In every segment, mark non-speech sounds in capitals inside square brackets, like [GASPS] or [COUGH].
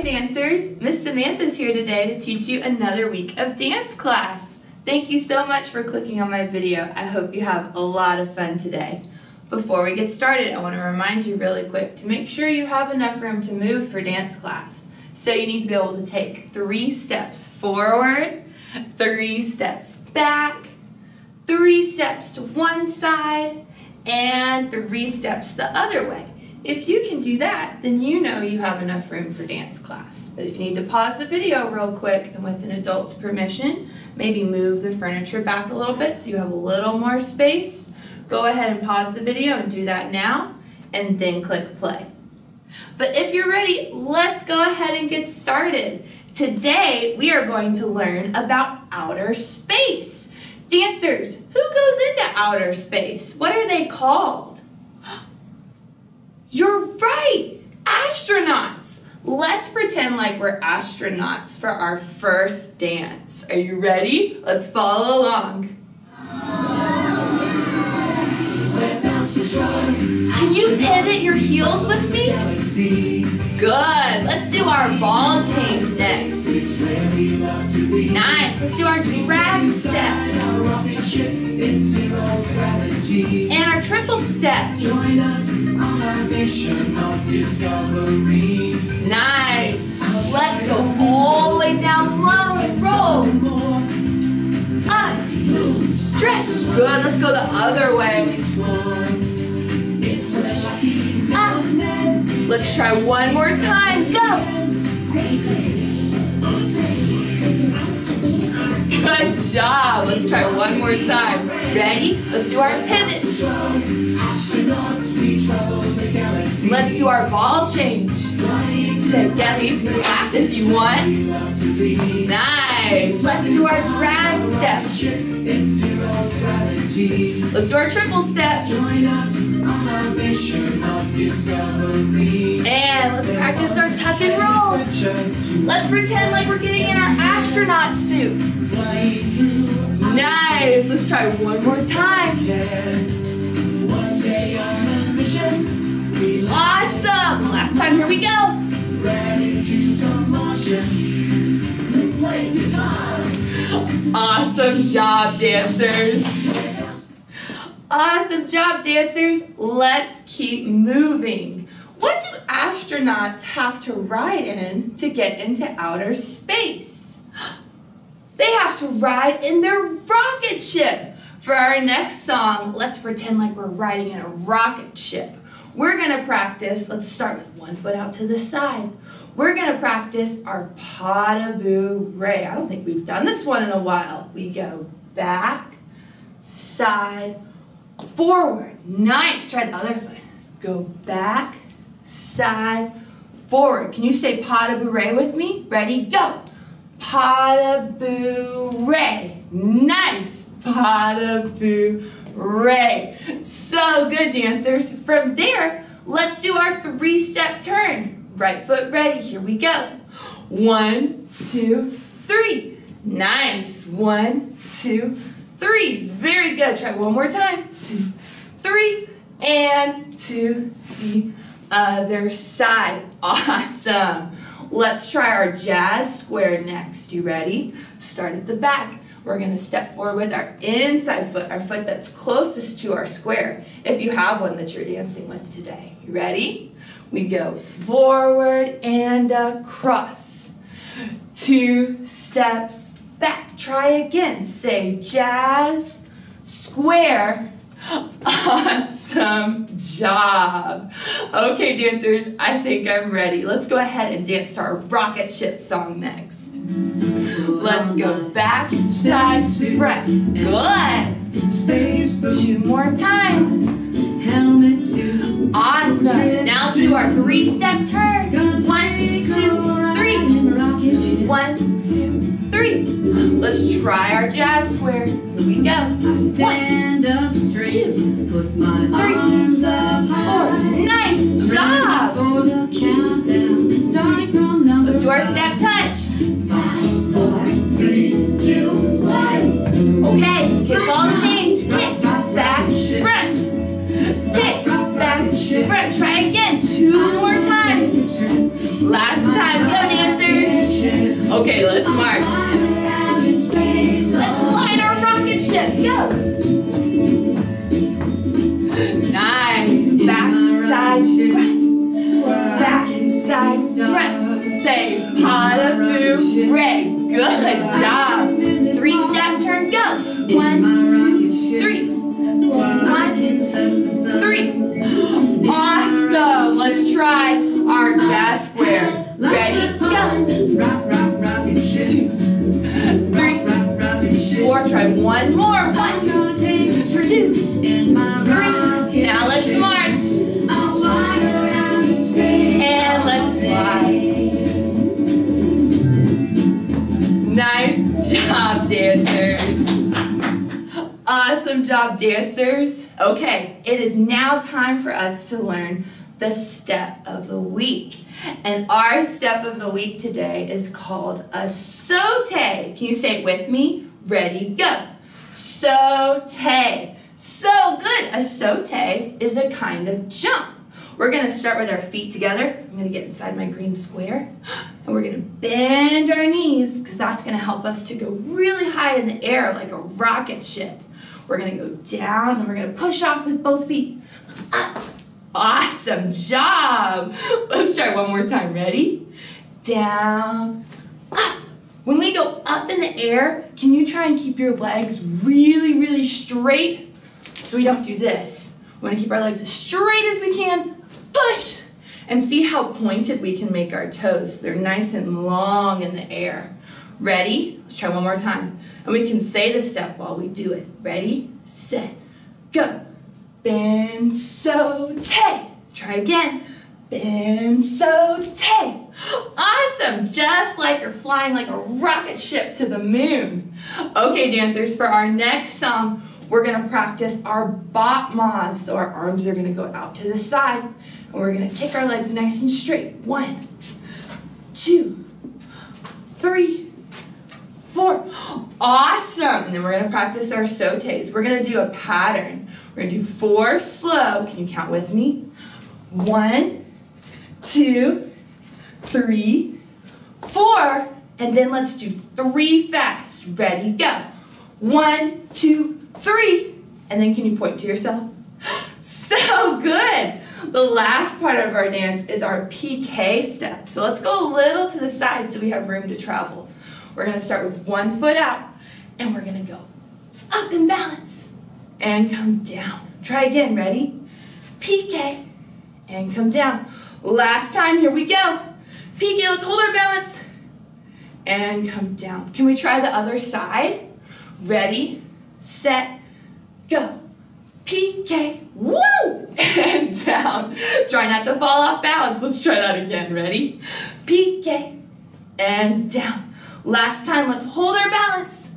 Hi dancers, Miss Samantha's here today to teach you another week of dance class. Thank you so much for clicking on my video. I hope you have a lot of fun today. Before we get started, I want to remind you really quick to make sure you have enough room to move for dance class. So you need to be able to take three steps forward, three steps back, three steps to one side, and three steps the other way. If you can do that, then you know you have enough room for dance class. But if you need to pause the video real quick and with an adult's permission, maybe move the furniture back a little bit so you have a little more space, go ahead and pause the video and do that now, and then click play. But if you're ready, let's go ahead and get started. Today, we are going to learn about outer space. Dancers, who goes into outer space? What are they called? You're right, astronauts. Let's pretend like we're astronauts for our first dance. Are you ready? Let's follow along. Can you pivot your heels with me? Good. Let's do our ball change next. Nice. Let's do our drag step. And our triple step. Join us on of discovery. Nice. Let's go all the way down low and roll. Up. Stretch. Good. Let's go the other way. Up. Let's try one more time. Go. Good job. Let's try one more time. Ready? Let's do our pivots. Astronauts, we travel. Let's do our ball change. Together you can clap if you want. Nice. Let's do our drag step. Let's do our triple step. And let's practice our tuck and roll. Let's pretend like we're getting in our astronaut suit. Nice. Let's try one more time. Time, here we go. Awesome job, dancers. Awesome job, dancers. Let's keep moving. What do astronauts have to ride in to get into outer space? [GASPS] They have to ride in their rocket ship. For our next song, let's pretend like we're riding in a rocket ship. We're gonna practice, let's start with one foot out to the side. We're gonna practice our pas de bourrée. I don't think we've done this one in a while. We go back, side, forward. Nice, try the other foot. Go back, side, forward. Can you say pas de bourrée with me? Ready, go. Pas de bourrée. Nice. Pas de. So good, dancers. From there, let's do our three-step turn. Right foot ready. Here we go. One, two, three. Nice. One, two, three. Very good. Try one more time. Two, three, and to the other side. Awesome. Let's try our jazz square next. You ready? Start at the back. We're going to step forward with our inside foot, our foot that's closest to our square, if you have one that you're dancing with today. You ready? We go forward and across. Two steps back. Try again. Say jazz, square. Awesome job. Okay, dancers, I think I'm ready. Let's go ahead and dance to our rocket ship song next. Let's go back, side, front. Good. Space Two more times. helmet to Awesome. Now let's do our three-step turn. One, two, three. One, two, three. Let's try our jazz square. Here we go. One, Stand up straight. two, Put my three, arms up four. high. Nice job. Okay, let's march. Let's fly in our rocket ship. Go. Nice. Back, side, front. Back, side, front. Say, pot boo, ray. Good job. Three step turn, go. One, Awesome job, dancers. Okay, it is now time for us to learn the step of the week. And our step of the week today is called a saute. Can you say it with me? Ready, go. Saute. So good. A saute is a kind of jump. We're gonna start with our feet together. I'm gonna get inside my green square. [GASPS] And we're gonna bend our knees because that's gonna help us to go really high in the air like a rocket ship. We're gonna go down and we're gonna push off with both feet. Up. Awesome job. Let's try one more time. Ready? Down, up. When we go up in the air, can you try and keep your legs really, really straight? So we don't do this. We want to keep our legs as straight as we can. Push! And see how pointed we can make our toes. They're nice and long in the air. Ready? Let's try one more time. And we can say the step while we do it. Ready, set, go. Bend, saute. Try again. Bend, saute. Awesome, just like you're flying like a rocket ship to the moon. Okay, dancers, for our next song, we're gonna practice our battements. So our arms are gonna go out to the side, and we're gonna kick our legs nice and straight. One, two, three, four. Awesome. And then we're gonna practice our sautes. We're gonna do a pattern. We're gonna do four slow. Can you count with me? One, two, three, four. And then let's do three fast. Ready, go. One, two, three. And then can you point to yourself? [GASPS] So good. The last part of our dance is our piqué step. So let's go a little to the side so we have room to travel. We're gonna start with one foot out and we're gonna go up and balance and come down. Try again, ready? piqué and come down. Last time, here we go. piqué, let's hold our balance and come down. Can we try the other side? Ready, set, go. piqué, woo! [LAUGHS] And down. Try not to fall off balance. Let's try that again. Ready? piqué and down. Last time, let's hold our balance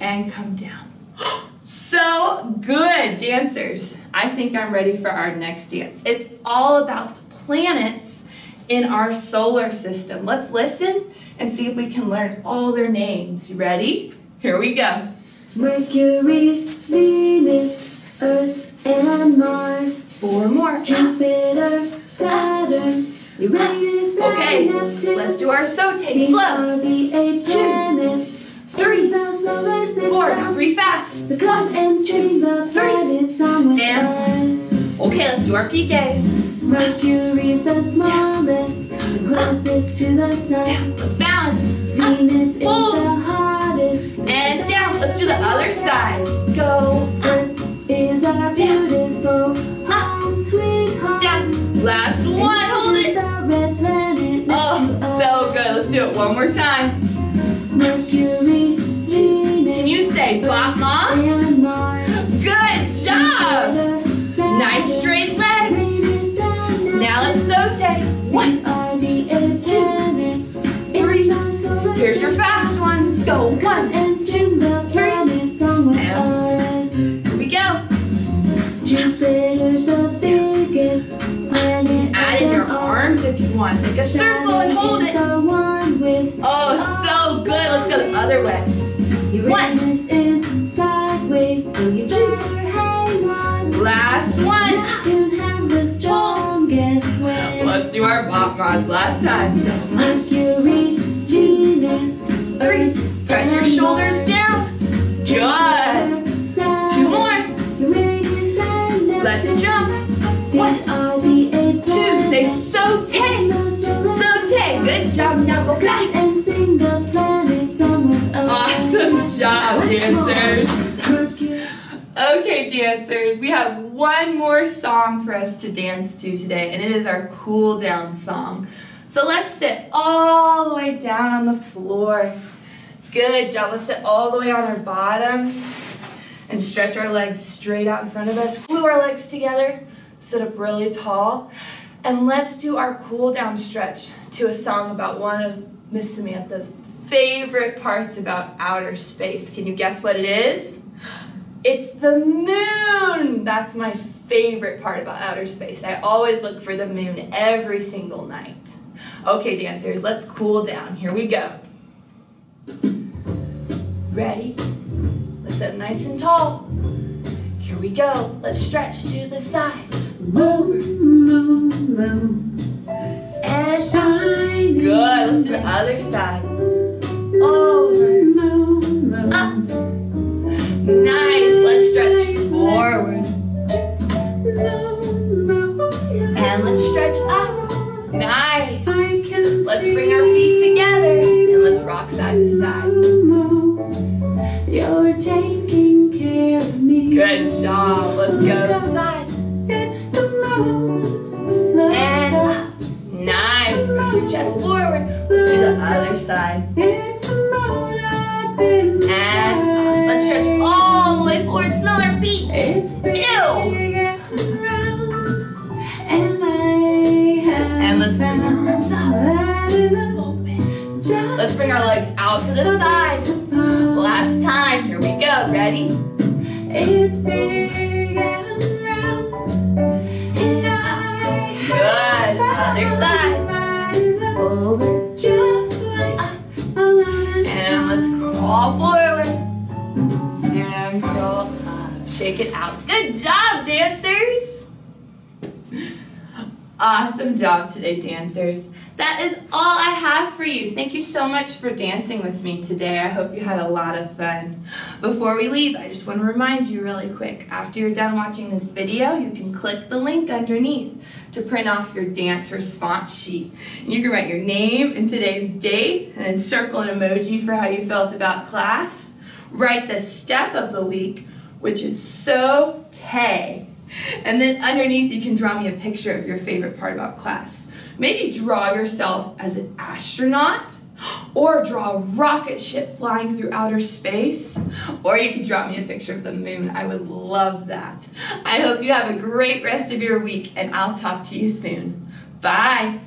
and come down. [GASPS] So good, dancers. I think I'm ready for our next dance. It's all about the planets in our solar system. Let's listen and see if we can learn all their names. You ready? Here we go. Mercury, Venus, Earth, and Mars, Four more. Jupiter, Saturn, Uranus, Okay, and Neptune. Let's do our saute. Slow. Two, three, in the solar system. Four. Now three fast. Come and see the planets on with And-. Okay, let's do our piqués. Mercury's the smallest, the closest to the sun. Down. Let's balance. Venus is the hottest. And down. Let's do the other side. Go. One more time. Can you say battement? Good job. Nice straight legs. Now let's saute. One, two, three. Here's your fast ones. Go. One, and two, three. with Here we go. Jupiter's the biggest. Add in your arms if you want. Make a circle and hold it. Other way. One. Is sideways, so you Two. hang on. Last one. Neptune has the strongest wind. Let's do our battements last time. Mercury, Venus, shoulders down. Good. Two more. Let's jump. One, two. Say so take. So Saute. Good job. Now go fast. Job, dancers. Okay, dancers, we have one more song for us to dance to today, and it is our cool down song. So let's sit all the way down on the floor. Good job. Let's sit all the way on our bottoms and stretch our legs straight out in front of us. Glue our legs together, sit up really tall, and let's do our cool down stretch to a song about one of Miss Samantha's favorite parts about outer space. Can you guess what it is? It's the moon! That's my favorite part about outer space. I always look for the moon every single night. Okay, dancers, let's cool down. Here we go. Ready? Let's sit nice and tall. Here we go. Let's stretch to the side. Over Moon, moon, and up. shining. Good. Let's do the other side. Over. Moon, moon, Up. Nice. Let's stretch forward. And let's stretch up. Nice. Let's bring our feet together and let's rock side to side. You're taking care of me. Good job. Let's go to side. It's the moon. And up. Nice. Press your chest forward. Let's do the other side. And. Let's stretch all the way forward. Smell our feet. It's Ew. and round. And I have And let's bring our arms up. that in the just Let's bring our legs out to the side. Last time. Here we go. Ready? It's big Shake it out. Good job, dancers. Awesome job today, dancers. That is all I have for you. Thank you so much for dancing with me today. I hope you had a lot of fun. Before we leave, I just want to remind you really quick, after you're done watching this video, you can click the link underneath to print off your dance response sheet. You can write your name and today's date, and then circle an emoji for how you felt about class. Write the step of the week, which is saute. And then underneath, you can draw me a picture of your favorite part about class. Maybe draw yourself as an astronaut, or draw a rocket ship flying through outer space, or you could draw me a picture of the moon. I would love that. I hope you have a great rest of your week, and I'll talk to you soon. Bye.